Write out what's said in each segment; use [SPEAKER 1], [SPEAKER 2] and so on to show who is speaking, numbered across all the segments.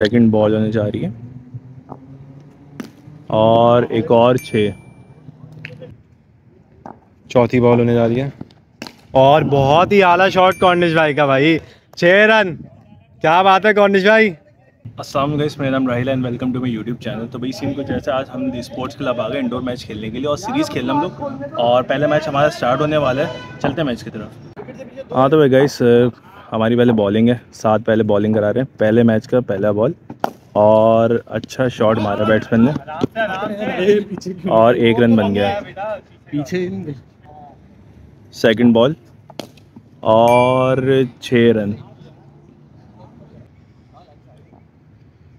[SPEAKER 1] Second ball होने जा रही है। और एक और छः।
[SPEAKER 2] चौथी बॉल होने जा रही है। और बहुत ही आला शॉट कॉर्निश भाई का भाई। छह रन। क्या बात है कॉर्निश भाई।
[SPEAKER 1] अस्सलाम गाइस मेरा नाम Rahil and welcome to my YouTube channel तो भाई सीन कुछ ऐसा आज हम स्पोर्ट्स क्लब आ गए इंडोर मैच खेलने के लिए और सीरीज़ खेलना हम लोग। और पहले मैच हमारा स्टार्ट होने वाला है। चलते हैं मैच की तरफ़। हाँ तो भाई गाइस हमारी पहले बॉलिंग है सात पहले बॉलिंग करा रहे हैं पहले मैच का पहला बॉल और अच्छा शॉट मारा बैट्समैन ने और एक रन बन गया।
[SPEAKER 2] पीछे
[SPEAKER 1] सेकंड बॉल और छः रन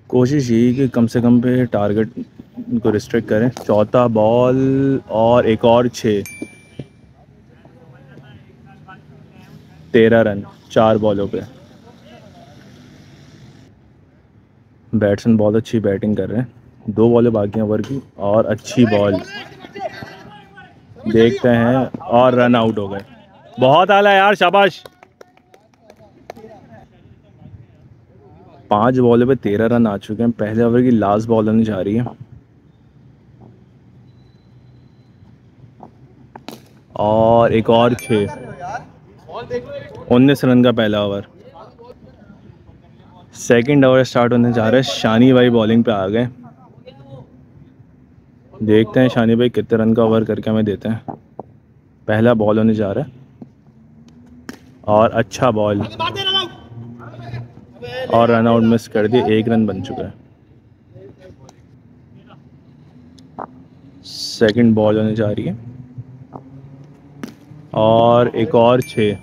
[SPEAKER 1] कोशिश यही कि कम से कम पे टारगेट को रिस्ट्रिक्ट करें। चौथा बॉल और एक और छः तेरह रन, चार बॉलों पे। बैट्समैन बहुत अच्छी बैटिंग कर रहे हैं। दो बॉलें बाकी ओवर की और अच्छी बॉल। देखते हैं और रन आउट हो गए। बहुत आला यार, शाबाश। पाँच बॉलों पे तेरह रन आ चुके हैं। पहले ओवर की लास्ट बॉल होने जा रही है। और एक और छः। उन्नीस रन का पहला ओवर। सेकंड ओवर स्टार्ट होने जा रहा है। शानी भाई बॉलिंग पे आ गए। देखते हैं शानी भाई कितने रन का ओवर करके हमें देते हैं। पहला बॉल होने जा रहा है। और अच्छा बॉल और रन आउट मिस कर दिए। एक रन बन चुका है। सेकंड बॉल होने जा रही है। और एक और छः।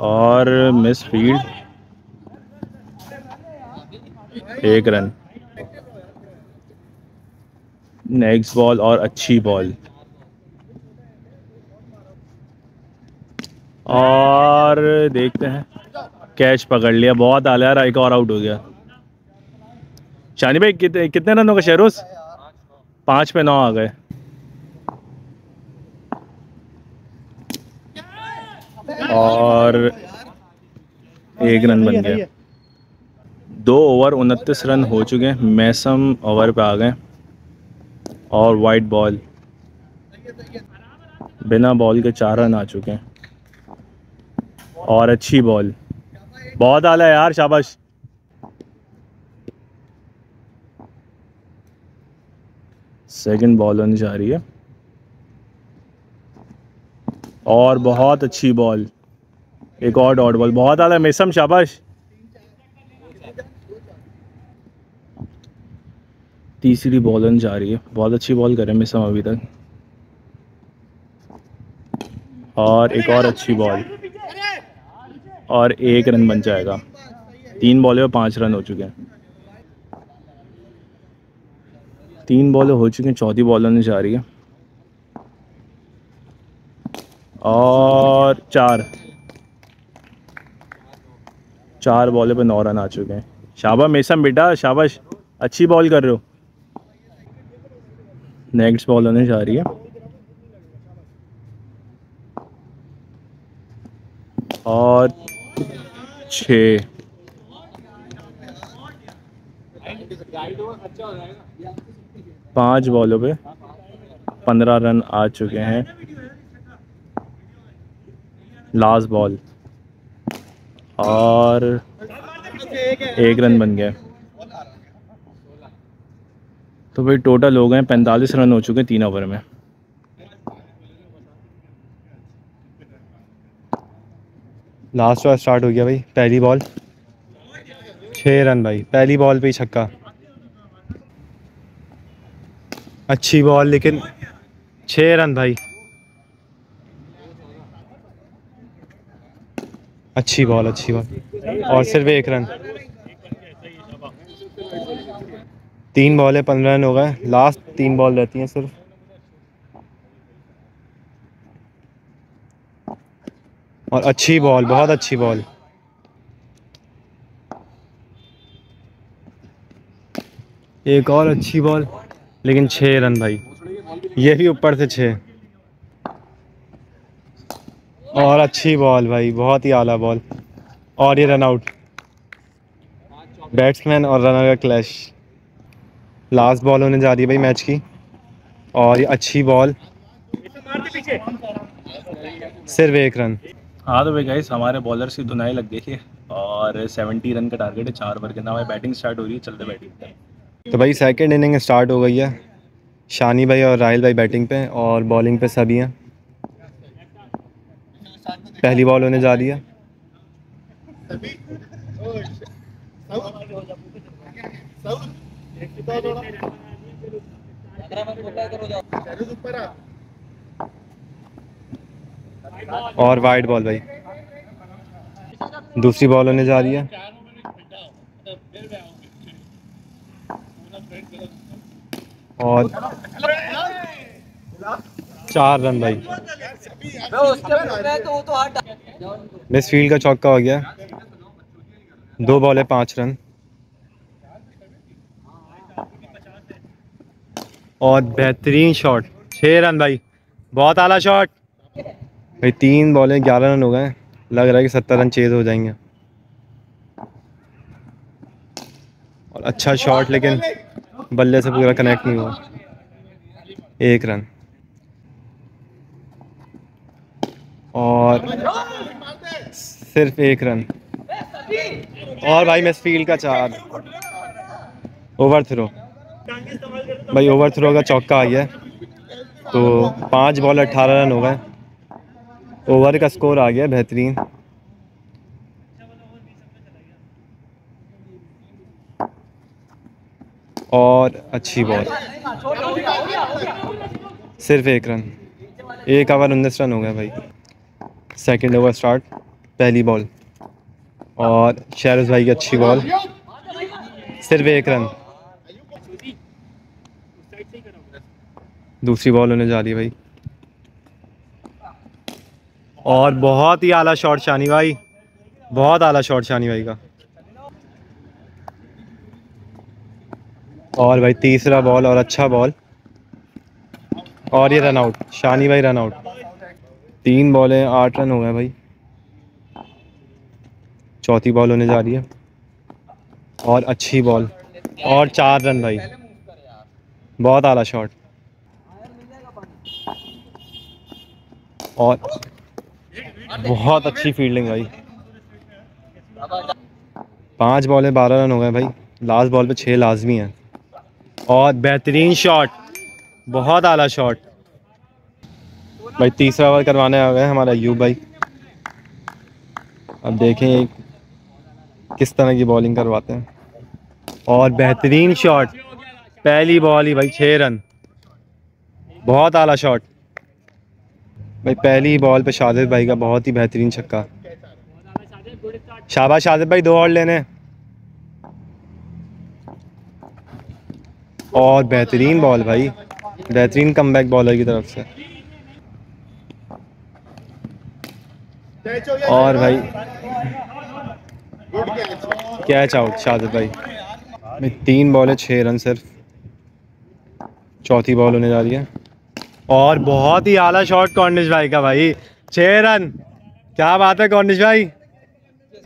[SPEAKER 1] और मिस फ़ील्ड एक रन नेक्स्ट बॉल और अच्छी बॉल और देखते हैं। कैच पकड़ लिया, बहुत आलिया एक और आउट हो गया। शानी भाई, कितने कितने रनों का शेरोस पाँच पे नौ आ गए। और एक रन बन गया। दो ओवर उनतीस रन हो चुके हैं। मैसम ओवर पे आ गए। और वाइट बॉल बिना बॉल के चार रन आ चुके हैं। और अच्छी बॉल बहुत आला यार शाबाश। सेकंड बॉल होने जा रही है। और बहुत अच्छी बॉल एक और डॉट बॉल बहुत आला मेसम शाबाश। तीसरी बॉल होने जा रही है। बहुत अच्छी बॉल करे मिसम अभी तक। और एक और अच्छी बॉल और एक रन बन जाएगा। तीन बॉले में पाँच रन हो चुके हैं। तीन बॉलें हो चुकी हैं, चौथी बॉल होने जा रही है। और चार। चार बॉले पे नौ रन आ चुके हैं। शाबा मेसम बेटा, शाबाश। अच्छी बॉल कर रहे हो। नेक्स्ट बॉल होने जा रही है। और छ। पाँच बॉलों पे पंद्रह रन आ चुके हैं। लास्ट बॉल और एक रन बन गया। तो भाई टोटल हो गए पैंतालीस रन हो चुके हैं तीन ओवर में।
[SPEAKER 2] लास्ट ओवर स्टार्ट हो गया भाई, पहली बॉल छः रन भाई, पहली बॉल पे ही छक्का। अच्छी बॉल लेकिन छः रन भाई। अच्छी बॉल अच्छी बॉल और सिर्फ़ एक रन। तीन बॉल है, पंद्रह रन हो गए। लास्ट तीन बॉल रहती हैं सिर्फ़। और अच्छी बॉल बहुत अच्छी बॉल एक और अच्छी बॉल लेकिन छः रन भाई। ये भी ऊपर से छः। और अच्छी बॉल भाई, बहुत ही आला बॉल और ये रन आउट बैट्समैन और रनर का क्लैश लास्ट बॉल होने जा रही है भाई मैच की। और ये अच्छी बॉल सिर्फ़ एक रन
[SPEAKER 1] हाँ तो भाई गाइस हमारे बॉलर की धुनाई लग गई है। और 70 रन का टारगेट है, चार ओवर के। ना हमारी बैटिंग स्टार्ट हो रही है, चलते बैटिंग
[SPEAKER 2] तो भाई सेकेंड इनिंग स्टार्ट हो गई है। शानी भाई और राहल भाई बैटिंग पे और बॉलिंग पे सभी हैं। पहली बॉल होने जा रही है। और वाइड बॉल भाई। दूसरी बॉल होने जा रही है। और चार रन भाई। मिस फ़ील्ड का चौका हो गया। दो बॉल है, पाँच रन। और बेहतरीन शॉट छः रन भाई। बहुत आला शॉट भाई, तीन बॉलें ग्यारह रन हो गए लग रहा है कि सत्तर रन चेज हो जाएँगे। और अच्छा शॉट लेकिन बल्ले से पूरा कनेक्ट नहीं हुआ। एक रन और सिर्फ़ एक रन और भाई मिस फ़ील्ड का चार। ओवर थ्रो भाई ओवर थ्रो का चौका आई है तो पाँच बॉल अट्ठारह रन हो गए। ओवर का स्कोर आ गया बेहतरीन। और अच्छी बॉल सिर्फ़ एक रन। एक ओवर उन्नीस रन हो गया भाई। सेकंड ओवर स्टार्ट पहली बॉल और शहरज भाई की अच्छी बॉल सिर्फ़ एक रन। दूसरी बॉल होने जा रही है भाई। और बहुत ही आला शॉट शानी भाई। बहुत आला शॉट शानी भाई का। और भाई तीसरा बॉल और अच्छा बॉल और ये रन आउट शानी भाई रन आउट तीन बॉलें आठ रन हो गए भाई। चौथी बॉल होने जा रही है। और अच्छी बॉल और चार रन भाई। बहुत आला शॉट और बहुत अच्छी फील्डिंग भाई। पाँच बॉलें बारह रन हो गए भाई। लास्ट बॉल पे छः लाजमी हैं। और बेहतरीन शॉट बहुत आला शॉट भाई, तीसरा ओवर करवाने आ गए हमारा यू भाई. अब देखें किस तरह की बॉलिंग करवाते हैं. और बेहतरीन शॉट पहली बॉल ही भाई छः रन. बहुत आला शॉट भाई, पहली बॉल पे शादिद भाई का बहुत ही बेहतरीन छक्का. शाबाश, शादिद भाई, दो और लेने. और बेहतरीन बॉल भाई। बेहतरीन कमबैक बॉलर की तरफ़ से। और भाई कैच आउट शादिद भाई। भाई तीन बॉल है छः रन सिर्फ़। चौथी बॉल होने जा रही है। और बहुत ही आला शॉट कॉर्निश भाई का भाई। छः रन। क्या बात है कॉर्निश भाई।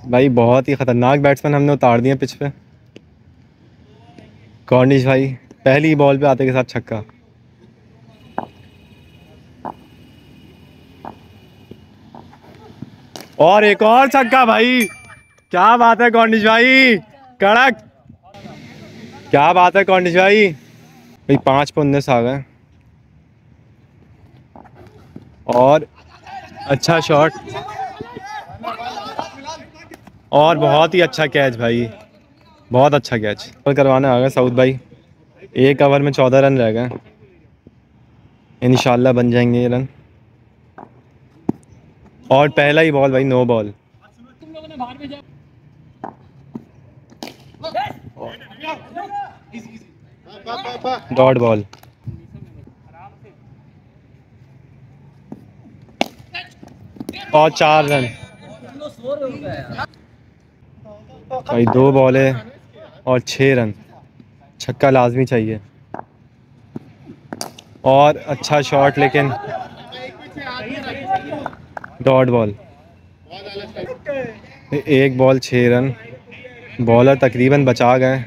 [SPEAKER 2] भाई, बहुत ही ख़तरनाक बैट्समैन हमने उतार दिए पिच पे। कॉर्निश भाई पहली बॉल पे आते के साथ छक्का। और एक और छक्का भाई। क्या बात है कॉर्निश भाई। कड़क। क्या बात है कॉर्निश भाई। भाई, पाँच पे उन्नीस आ गए। और अच्छा शॉट और बहुत ही अच्छा कैच भाई। बहुत अच्छा कैच करवाने आ गए साउथ भाई। एक ओवर में चौदह रन रह गए। इन बन जाएँगे ये रन। और पहला ही बॉल भाई नो बॉल डॉट बॉल और चार रन। भाई, दो बॉल है और छः रन। छक्का लाजमी चाहिए। और अच्छा शॉट लेकिन डॉट बॉल एक बॉल छः रन। बॉलर तकरीबन बचा गए।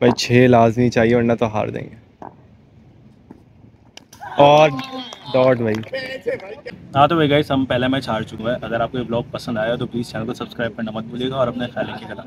[SPEAKER 2] भाई छः लाजमी चाहिए, वरना तो हार देंगे। और डॉट भाई।
[SPEAKER 1] हाँ तो भाई गाइस हम पहला मैच हार चुके हैं। अगर आपको ये ब्लॉग पसंद आया तो प्लीज़ चैनल को सब्सक्राइब करना मत भूलिएगा और अपने ख्याल रखिएगा।